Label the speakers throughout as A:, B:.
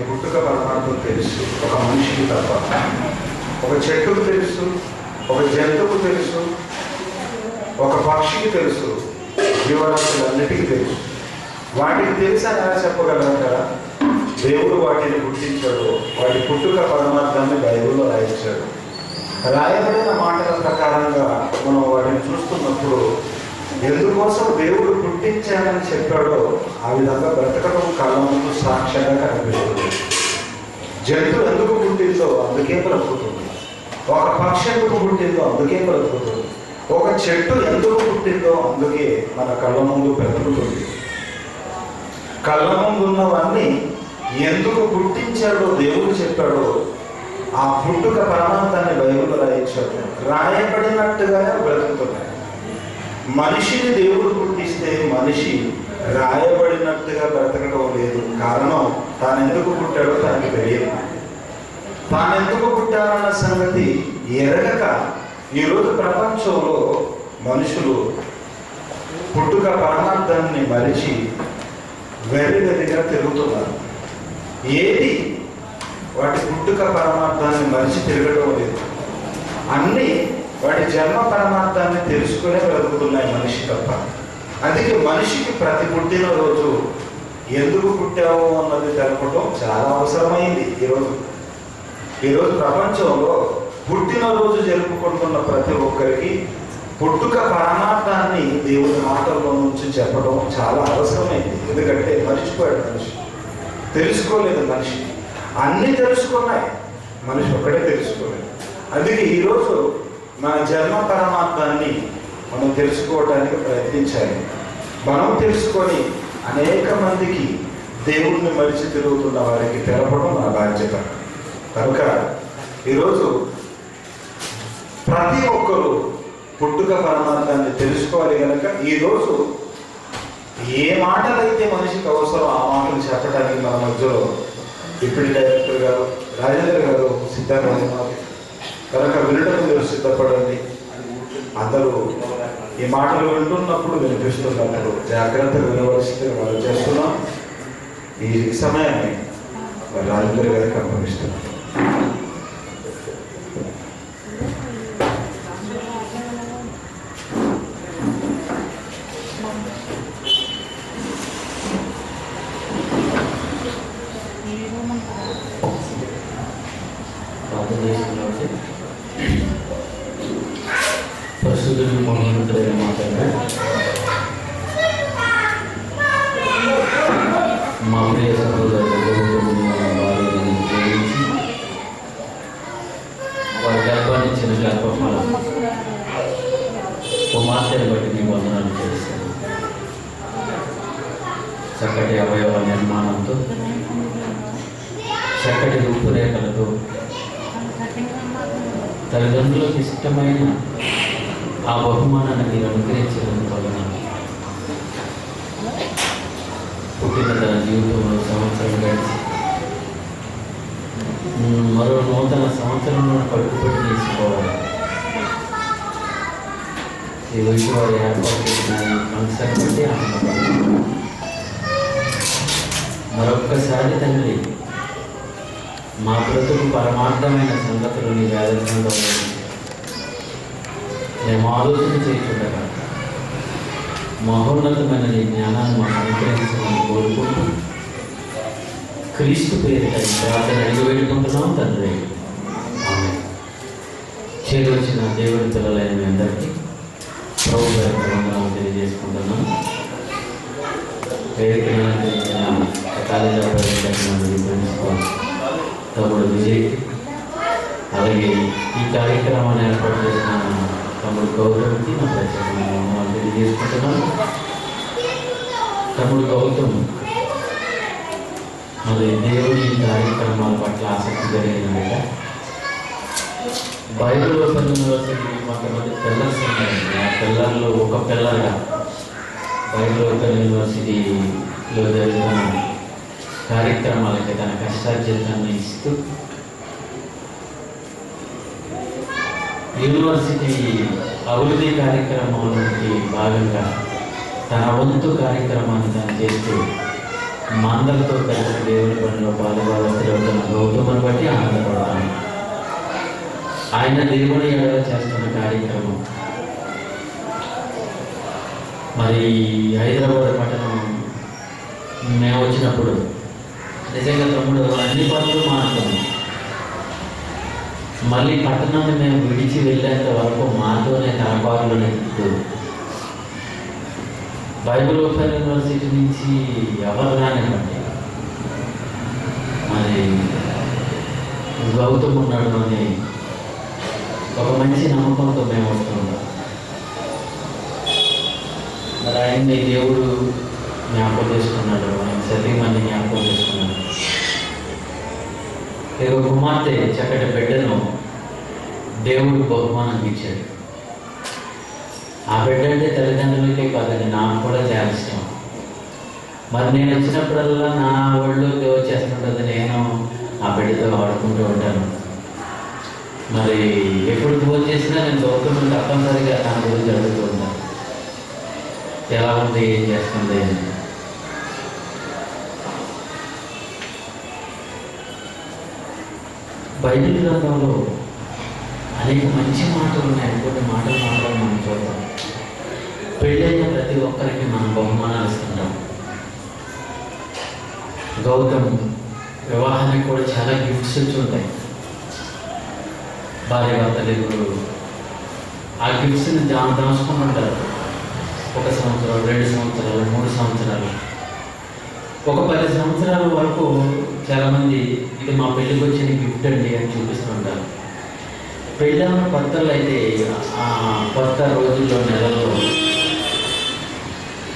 A: పుట్టుక పరమాత్మ తెలుసు ఒక మనిషికి తప్ప. ఒక చెట్టుకు తెలుసు ఒక జంతువుకు తెలుసు ఒక పక్షికి తెలుసు జీవరాశులన్నిటికీ తెలుసు. వాటికి తెలుసా అని ఎలా చెప్పగలం కదా దేవుడు వాటిని గుర్తించాడు. వాటి పుట్టుక పరమార్థాన్ని బైబిల్లో రాయించాడు. రాయబడిన మాటల ప్రకారంగా మనం వాటిని చూస్తున్నప్పుడు కోసం దేవుడు పుట్టించానని చెప్పాడో ఆ విధంగా బ్రతకడం కళ్ళ ముందు సాక్ష్యంగా కనిపిస్తుంది. జంతువు ఎందుకు పుట్టిందో అందుకే బ్రతుకుతుంది. ఒక పక్షి ఎందుకు పుట్టిందో అందుకే బ్రతుకుతుంది. ఒక చెట్టు ఎందుకు పుట్టిందో అందుకే మన కళ్ళ ముందు బ్రతుకుతుంది. కళ్ళ ముందు ఉన్నవన్నీ ఎందుకు పుట్టించాడో దేవుడు చెప్పాడో ఆ పుట్టుక పరమార్థాన్ని బైబిల్ రాయించాడు. రాయబడినట్టుగానే బ్రతుకుతున్నాయి. మనిషిని దేవుడు పుట్టిస్తే మనిషి రాయబడినట్టుగా బ్రతకడం లేదు కారణం తాను ఎందుకు పుట్టాడో తనకి తెలియదు. తాను ఎందుకు పుట్టారన్న సంగతి ఎరగక ఈరోజు ప్రపంచంలో మనుషులు పుట్టుక పరమార్థాన్ని మరిచి వెరివెరిగా తిరుగుతున్నారు. ఏది? వాటి పుట్టుక పరమార్థాన్ని మరిచి తిరగడం లేదు. అన్నీ వాటి జన్మ పరమార్థాన్ని తెలుసుకునే బ్రతుకుతున్నాయి మనిషి తప్ప. అందుకే మనిషికి ప్రతి పుట్టినరోజు ఎందుకు పుట్టావు అన్నది తెలుపటం చాలా అవసరమైంది ఈరోజు ఈరోజు ప్రపంచంలో పుట్టినరోజు జరుపుకుంటున్న ప్రతి ఒక్కరికి పుట్టుక పరమార్థాన్ని దేవుని మాటల్లో నుంచి చెప్పడం చాలా అవసరమైంది. ఎందుకంటే మర్చిపోయాడు మనిషి. తెలుసుకోలేదు మనిషి అన్నీ తెలుసుకున్నాయి. మనిషి ఒక్కడే తెలుసుకోలేదు. అందుకే ఈరోజు మన జన్మ పరమాత్మాన్ని మనం తెలుసుకోవడానికి ప్రయత్నించాలి. మనం తెలుసుకొని అనేక మందికి దేవుణ్ణి మరిచి తిరుగుతున్న వారికి తెలపడం మన బాధ్యత. కనుక ఈరోజు ప్రతి ఒక్కరూ పుట్టుక పరమార్థాన్ని తెలుసుకోవాలి కనుక ఈరోజు ఏ మాటలైతే మనిషికి అవసరం ఆ మాటలు చెప్పడానికి మన మధ్యలో డిప్యూటీ డైరెక్టర్ గారు రాజేంద్ర గారు సిద్ధార్థ కనుక వినడం మీరు సిద్ధపడండి. అందరూ ఈ మాటలు వింటున్నప్పుడు వినిపిస్తున్నప్పుడు జాగ్రత్తగా వినవలసింది మనం చేస్తున్నాం. ఈ సమయాన్ని మరి రాజేంద్ర గారికి Thank
B: you. పరిశుద్ధులు మహోన్నతులైన మా తండ్రి మా ప్రియ సహోదరులు గౌతముని వారిని ప్రేమించి వారి గర్భాన్నిచ్చిన గర్భఫలం కుమార్తెను బట్టి మీ వందనాలు చేస్తాను చక్కటి అవయవ నిర్మాణంతో చక్కటి రూపురేఖలతో తల్లిదండ్రులకు ఆ బహుమానాన్ని మీరు అనుగ్రహించినందుకు వలన పుట్టిన తన జీవితంలో సంవత్సరం గడిచి మరో నూతన సంవత్సరంలో పట్టుబడి తీసుకోవాలి ఈ వయసు వారి ఏర్పాటు చేసిన ఈ బట్టి ఆనందపడుతున్నాను మరొక్కసారి తండ్రి మా బ్రతుకు పరమార్థమైన సంగతులు నీ వేదంలో మేము ఆలోచన చేయకుండా మహోన్నతమైన నీ జ్ఞానాన్ని మాకు అనుగ్రహించమని కోరుకుంటూ క్రీస్తు పేరిట ఈ ప్రార్థన అడిగి వేడుకుంటున్నాం తండ్రి. ఆమె చేరొచ్చిన దేవుడి పిల్లలైన మీ అందరికీ ప్రభు గారి వందనాలు తెలియజేసుకుంటున్నాం. వేదికను అలంకరించిన తమ్ముడు విజయ్ అలాగే ఈ కార్యక్రమాన్ని ఏర్పాటు చేసిన తమ్ముడు గౌతమ్కి నా ప్రత్యేకమైన వందనాలు తెలియజేసుకుంటున్నాను. తమ్ముడు గౌతమ్ మరి దేవుని కార్యక్రమాల పట్ల ఆసక్తి కలిగిన బిడ్డ. బైబిల్ ఓపెన్ యూనివర్సిటీ కొంతమంది పిల్లర్స్ ఉన్నాయండి ఆ పిల్లర్లో ఒక పిల్లర్గా బైబిల్ ఓపెన్ యూనివర్సిటీలో జరిగిన కార్యక్రమాలకి తన కష్టార్జితాన్ని ఇస్తూ యూనివర్సిటీ అభివృద్ధి కార్యక్రమంలోకి భాగంగా తన వంతు కార్యక్రమాన్ని తను చేస్తూ మాందలతో కలిసి దేవుని పనిలో పాలుభాగస్తులవుతున్న గౌతముని బట్టి ఆనందపడతాను. ఆయన దేవుని ఎడల చేస్తున్న కార్యక్రమం. మరి హైదరాబాద్ పట్టణం మేము వచ్చినప్పుడు నిజంగా తమ్ముడు అన్ని పనులు మారుతుంది మళ్ళీ పట్టణాన్ని మేము విడిచి వెళ్ళేంత వరకు మాతోనే తలపాకులు నెక్కుతూ బైబిల్ ఓపెన్ యూనివర్సిటీ నుంచి ఎవరు రానివ్వండి. మరి గౌతమ్ ఉన్నాడు అని ఒక మంచి నమ్మకంతో మేము వస్తున్నాం. మరి ఆయన్ని దేవుడు జ్ఞాపకం చేసుకున్నాడు. ఆయన శరీరాన్ని జ్ఞాపకం చేసుకున్నాడు. ఇక కుమార్తె చక్కటి బిడ్డను దేవుడు బహుమానం ఇచ్చాడు. ఆ బిడ్డ అంటే తల్లిదండ్రులకే కాదండి నాకు కూడా చాలా ఇష్టం మరి నేను వచ్చినప్పుడల్లా నా ఒళ్ళు వచ్చేస్తుంటుంది నేను ఆ బిడ్డతో ఆడుకుంటూ ఉంటాను. మరి ఎప్పుడు ఫోన్ చేసినా నేను గౌతమ్ తప్పనిసరిగా తన గురించి అడుగుతూ ఉంటాను. ఎలా ఉంది ఏం చేస్తుంది అని. బైబిల్ గ్రంథంలో అనేక మంచి మాటలు ఉన్నాయి కొన్ని మాటలు మాత్రం మనం చూద్దాం. పెళ్ళైన ప్రతి ఒక్కరికి మనం బహుమానాలు ఇస్తుంటాం గౌతమ్ వివాహానికి కూడా చాలా గిఫ్ట్స్ వచ్చి ఉంటాయి. భార్య తల్లిదండ్రులు ఆ గిఫ్ట్స్ని దాని దాచుకుని ఉంటారు ఒక సంవత్సరం రెండు సంవత్సరాలు మూడు సంవత్సరాలు. ఒక పది సంవత్సరాల వరకు చాలామంది ఇది మా పెళ్ళికి వచ్చిన గిఫ్ట్ అండి అని చూపిస్తుంటారు. పెళ్ళైన కొత్తలు అయితే ఆ కొత్త రోజుల్లో నెలల్లో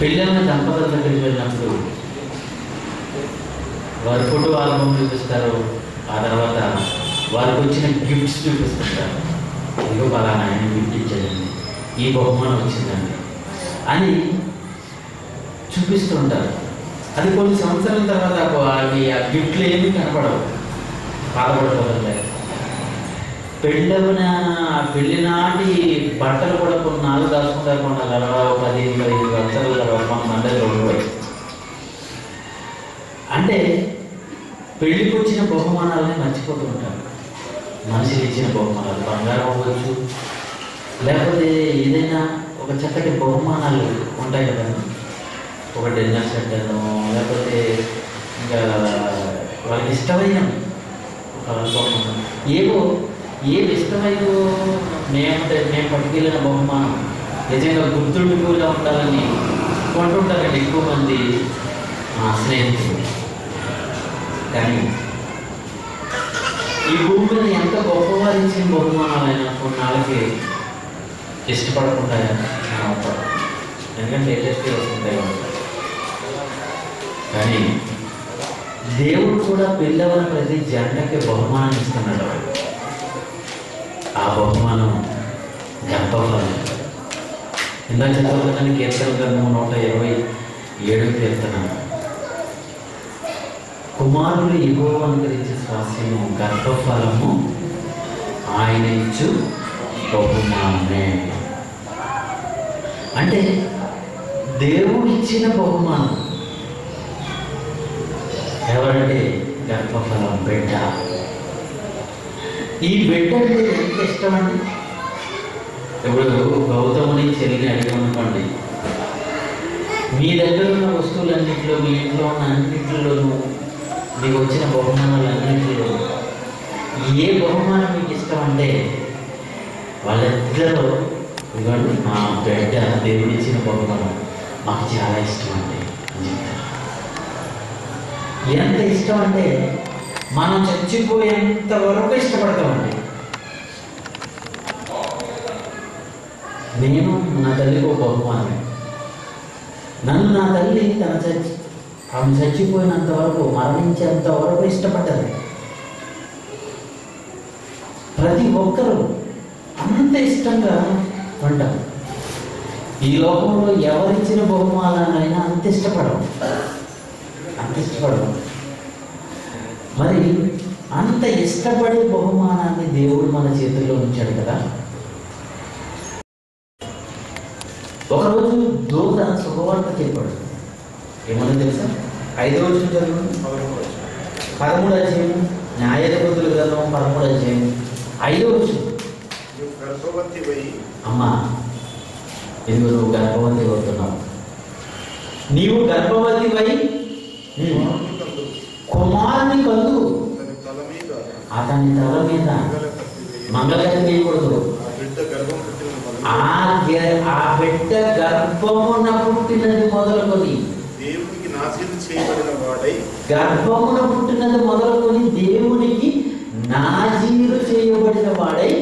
B: పెళ్ళైన దంపతుల దగ్గరికి వెళ్ళినప్పుడు వారి ఫోటో ఆల్బమ్ చూపిస్తారు ఆ తర్వాత వారికి వచ్చిన గిఫ్ట్స్ చూపిస్తుంటారు. ఇదిగో పలానా ఆయన గిఫ్ట్ ఇచ్చాడండి. ఈ బహుమానం వచ్చిందండి. అని చూపిస్తుంటారు. అది కొన్ని సంవత్సరాల తర్వాత అవి ఆ గిఫ్ట్లు ఏమీ కనపడవు. బాధపడిపోతుంటాయి పెళ్ళవన పెళ్ళి నాటి బట్టలు కూడా కొన్ని నాలుగు దాచుకుంటారు కొన్ని అలా పది పదిహేను సంవత్సరాల తర్వాత మన ఉండవు అంటే పెళ్ళికి వచ్చిన బహుమానాలని మర్చిపోతూ ఉంటారు. మనిషికి ఇచ్చిన బహుమానాలు బంగారం అవ్వచ్చు లేకపోతే ఏదైనా ఒక చక్కటి బహుమానాలు ఉంటాయి కదా. ఒక డిన్నర్ సెట్ లేకపోతే ఇంకా వాళ్ళకి ఇష్టమైన ఒక ఏవో ఏవి ఇష్టమైనో మేము మేము పట్టుకెళ్ళిన బహుమానం. నిజంగా గుర్తుండిపోయిలా ఉండాలని కొంటుంటారండి ఎక్కువ మంది స్నేహితులు. కానీ ఈ భూమి మీద ఎంత గొప్పవారించిన బహుమానాలైనా కొన్నాళ్ళకి ఇష్టపడకుండా ఎందుకంటే ఎల్ఎస్టీ వస్తుంటాయి కానీ దేవుడు కూడా పిల్లవని ప్రతి జంటకి బహుమానం ఇస్తున్నాడు. ఆ బహుమానం గర్భఫలం. ఇందాక చదువుతాను కీర్తన గ్రంథం నూట ఇరవై ఏడు కీర్తన. కుమారుడు ఎగువ అనుకరించి స్వాస్యము గర్భఫలము ఆయన ఇచ్చు బహుమానమే. అంటే దేవుడు ఇచ్చిన బహుమానం. ఎవరంటే గర్భఫలం బిడ్డ. ఈ బిడ్డ ఎంత ఇష్టం అండి ఇప్పుడు గౌతముని చెల్లిని అడిగామనుకోండి మీ దగ్గర ఉన్న వస్తువులన్నింటిలో మీ ఇంట్లో ఉన్న అన్నింటిలోనూ మీకు వచ్చిన బహుమానాలన్నింటిలో ఏ బహుమానం మీకు ఇష్టం అంటే వాళ్ళిద్దరిలో ఇవ్వండి. మా బిడ్డ దేవుడు ఇచ్చిన బహుమానం మాకు చాలా ఇష్టం అండి అని చెప్తారు. ఎంత ఇష్టం అంటే మనం చచ్చిపోయేంత వరకు ఇష్టపడతామండి. నేను నా తల్లికి ఒక బహుమానం నన్ను నా తల్లి తన చచ్చి ఆమె చచ్చిపోయినంత వరకు మరణించేంత వరకు ఇష్టపడ్డది. ప్రతి ఒక్కరూ అంత ఇష్టంగా ఉంటారు. ఈ లోకంలో ఎవరిచ్చిన బహుమానాలైనా అంత ఇష్టపడవు అంత ఇష్టపడవు మరి అంత ఇష్టపడే బహుమానాన్ని దేవుడు మన చేతుల్లో ఉంచాడు కదా. ఒకరోజు దూత శుభవార్త చెప్పాడు. ఏమన్నా తెలుసా? ఐదు రోజులు చదువు
A: పదమూడు వచ్చిన.
B: పదమూడు అధ్యాయం న్యాయాధిపతుల గ్రంథం పదమూడు అధ్యాయం ఐదో
A: రోజు గర్భవతి
B: అమ్మా ఇదిగో నువ్వు గర్భవతి అవుతున్నావు. నీవు గర్భవతి వై
A: కుమారుని కందు
B: కుమారుని కలు
A: అతని తల మీద.
B: మంగళకరం వేయకూడదు.
A: ఆ బిడ్డ
B: గర్భమున పుట్టినది మొదలుకొని
A: దేవునికి నాశనం చేయబడిన వాడై
B: గర్భమున పుట్టినది మొదలుకొని దేవునికి నాజీరు చేయబడిన వాడై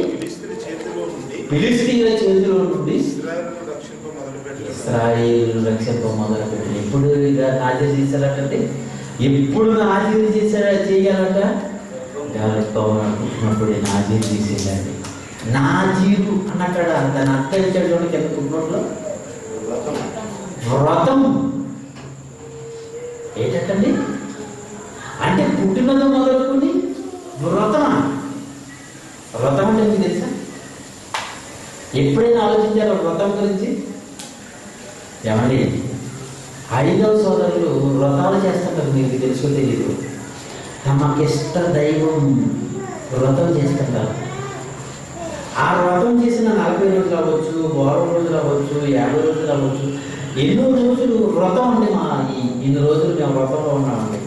A: చేతిలో నుండి
B: ఫిలిస్తీన్ల చేతిలో ఇస్రాయేలు రక్షింప ఎప్పుడు నాజీరు చేశారంటే ఎప్పుడు నాజీరు చేశారా చేయాలంట గర్భమున పుట్టినప్పుడు నాజీరు చేసేదండి నాజీరు అన్నక్కడ దాని అర్థం ఇచ్చేటువంటి ఎంత కుటుంబంలో
A: వ్రతం.
B: ఏంటండి అంటే పుట్టినది మొదలుకొని వ్రతం. వ్రతం అంటే మీకు తెలుసా? ఎప్పుడైనా ఆలోచించారా వ్రతం గురించి? ఏమండి? ఐదవ సోదరులు వ్రతాలు చేస్తారు మీకు తెలుసు తెలియదు తమకిష్ట దైవం వ్రతం చేస్తుంటారు. ఆ వ్రతం చేసిన నలభై రోజులు అవ్వచ్చు వారం రోజులు అవ్వచ్చు యాభై రోజులు అవ్వచ్చు ఎన్నో రోజులు వ్రతం అండి మా ఇన్ని రోజులు మేము వ్రతంలో ఉన్నామండి.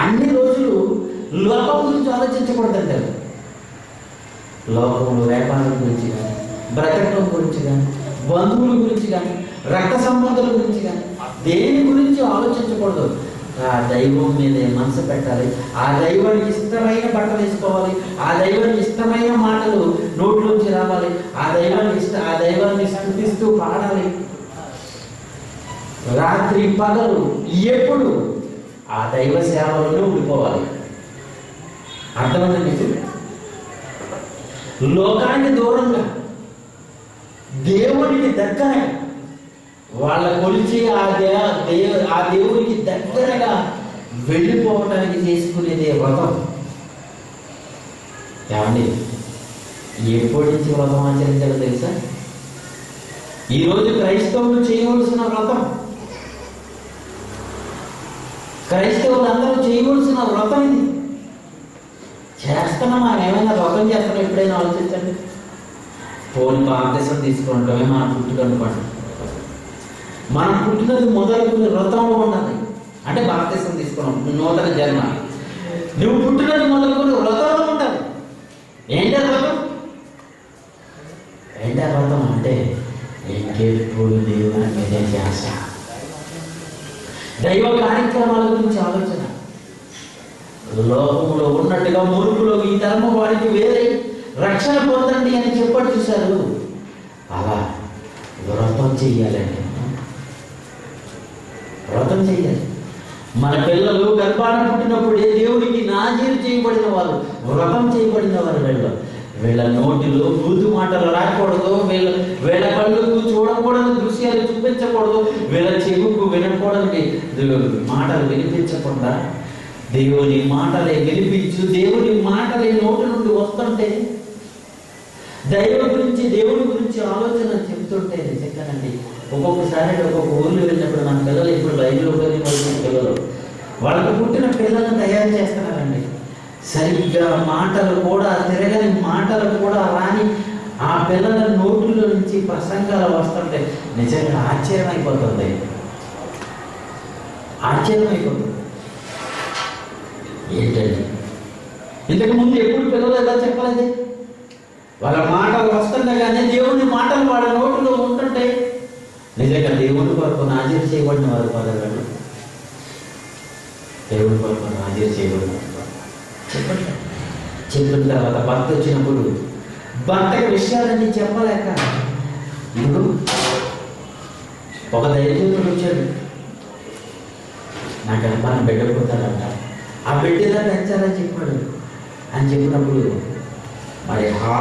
B: అన్ని రోజులు లోకం గురించి ఆలోచించకూడదంటారు. లోకంలో వ్యాపారం గురించి కానీ బ్రతకడం గురించి కానీ బంధువుల గురించి కానీ రక్త సంబంధం గురించి కానీ దేని గురించి ఆలోచించకూడదు. ఆ దైవం మీద మనసు పెట్టాలి. ఆ దైవానికి ఇష్టమైన బట్టలు వేసుకోవాలి. ఆ దైవానికి ఇష్టమైన మాటలు నోట్లోంచి రావాలి. ఆ దైవానికి ఇష్ట ఆ దైవాన్ని స్థుతిస్తూ పాడాలి. రాత్రి పగలు ఎప్పుడు ఆ దైవ సేవలోనే ఉండిపోవాలి. అర్థమైంది మీకు? లోకానికి దూరంగా దేవునికి దగ్గరగా వాళ్ళ కొలిచి ఆ దే దేవు ఆ దేవునికి దగ్గరగా వెళ్ళిపోవటానికి చేసుకునేదే వ్రతం. ఏమండి? ఎప్పటి నుంచి వ్రతం ఆచరించాలో తెలుసా? ఈరోజు క్రైస్తవులు చేయవలసిన వ్రతం. క్రైస్తవులందరూ చేయవలసిన వ్రతం ఇది. చేస్తున్నాం మనం ఏమైనా వ్రతం చేస్తున్నాం ఎప్పుడైనా ఆలోచించండి. ఫోన్ బాప్తిసం తీసుకుంటామే మన పుట్టుకనుకోండి మనం పుట్టినది మొదలుకుని వ్రతంలో ఉండాలి అంటే భారతదేశం తీసుకున్నాం నూతన జన్మ. నువ్వు పుట్టినది మొదలుకొని వ్రతంలో ఉండాలి ఏంటి వ్రతం? ఏంటి వ్రతం అంటే ఇంకెప్పుడు దేవుని మీదే ధ్యాస. దైవ కార్యక్రమాల గురించి ఆలోచన. లోకంలో ఉన్నట్టుగా మురుగులో ఈ ధర్మం వారికి వేరే రక్షణ పొందండి అని చెప్పాడు చూశారు. అలా వ్రతం చెయ్యాలండి వ్రతం చేయాలి మన పిల్లలు గర్భాన పుట్టినప్పుడే దేవుడికి నాజీరు చేయబడిన వాళ్ళు వ్రతం చేయబడిన వారు వీళ్ళు వీళ్ళ నోటిలో మృదు మాటలు రాకూడదు వీళ్ళ వీళ్ళ కళ్ళకు చూడకూడదు దృశ్యాలు చూపించకూడదు వీళ్ళ చెవుకు వినకూడదు మాటలు వినిపించకుండా దేవుని మాటలే వినిపించు దేవుని మాటలే నోటి నుండి వస్తుంటే దైవం గురించి దేవుని చెప్తుంటే నిజంగానండి ఒక్కొక్కసారి ఒక్కొక్క ఊర్లో వెళ్ళినప్పుడు మన పిల్లలు ఇప్పుడు బయలు ఉపయోగించిన పిల్లలు వాళ్ళకి పుట్టిన పిల్లలను తయారు చేస్తున్నారండి. సరిగ్గా మాటలు కూడా తిరగని మాటలు కూడా రాని ఆ పిల్లల నోటులో నుంచి ప్రసంగాలు వస్తుంటే నిజంగా ఆశ్చర్యం అయిపోతుంది ఆశ్చర్యం అయిపోతుంది ఏంటండి? ఇంతకు ముందు ఎప్పుడు పిల్లలు ఎలా చెప్పలేదు? వాళ్ళ మాటలు వస్తుండగానే దేవుని మాటలు వాళ్ళ నోటిలో ఉంటుంటే నిజంగా దేవుని కొరకు నాజీరు చేయబడిన వారు పదవాళ్ళు దేవుని కొరకు నాజీరు చేయబడిన చెప్పండి. చెప్పిన తర్వాత భర్త వచ్చినప్పుడు భర్తకి విషయాలన్నీ చెప్పలేక ఇప్పుడు ఒక దైవజనుడు వచ్చాడు నాకు అమ్మాని బిడ్డ పోతాడంట ఆ బిడ్డ ఎలా పెంచాలని చెప్పాడు. అని చెప్పినప్పుడు మరి ఆ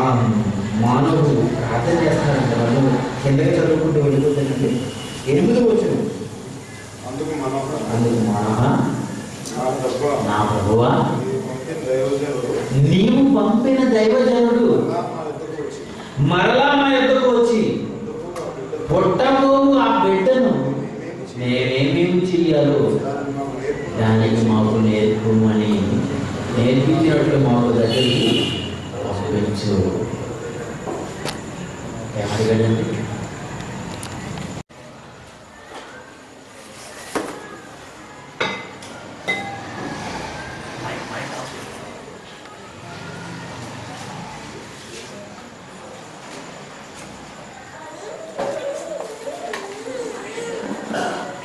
B: మానవుడు ప్రార్థన చేస్తారంట వాళ్ళు కిందకి చదువుకుంటూ వెళ్ళిపోతానండి ఎనిమిది వచ్చిన
A: అందుకు మనం
B: అందుకు
A: తప్ప
B: నా ప్రభువా. నీవు పంపిన
C: Uh.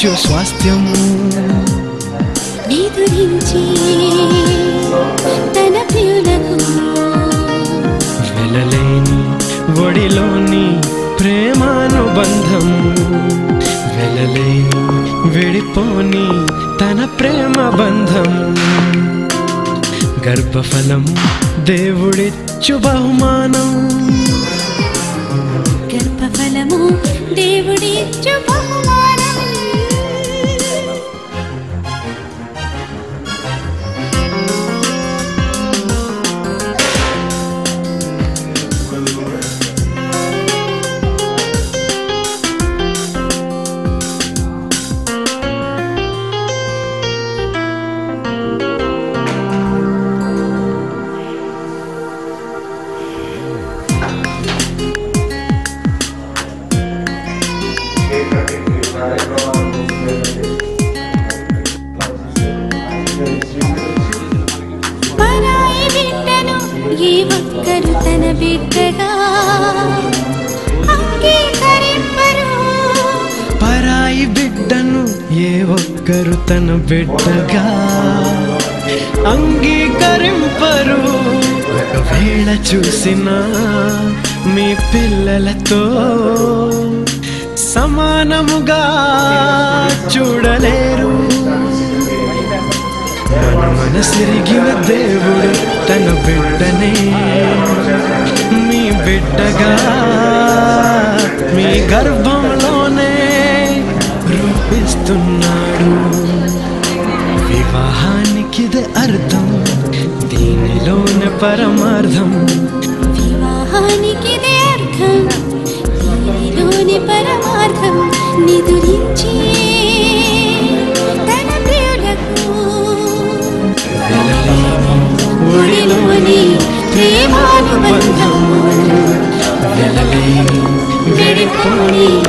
C: ఇచ్చు స్వాస్థ్యము
D: నిదురించి తన ప్రియులకు
C: వెలలేని ఒడిలోని ప్రేమానుబంధము వెలలేని విడిపోని తన ప్రేమ బంధము గర్భఫలము దేవుడిచ్చు బహుమానం
D: గర్భఫలము దేవుడిచ్చు బహుమానం బిడ్డగా
C: పరాయి బిడ్డను ఏ ఒక్కరు తన బిడ్డగా అంగీకరింపరు. ఒకవేళ చూసిన మీ పిల్లలతో సమానముగా చూడలేరు. నన్ను మనసిరిగిన దేవుడు తన బిడ్డనే మీ బిడ్డగా మీ గర్భంలోనే రూపిస్తున్నాడు వివాహానికిదే అర్థం దీనిలోన పరమార్థం
D: వివాహానికిదే అర్థం దీనిలోని పరమార్థం నిదురించి me.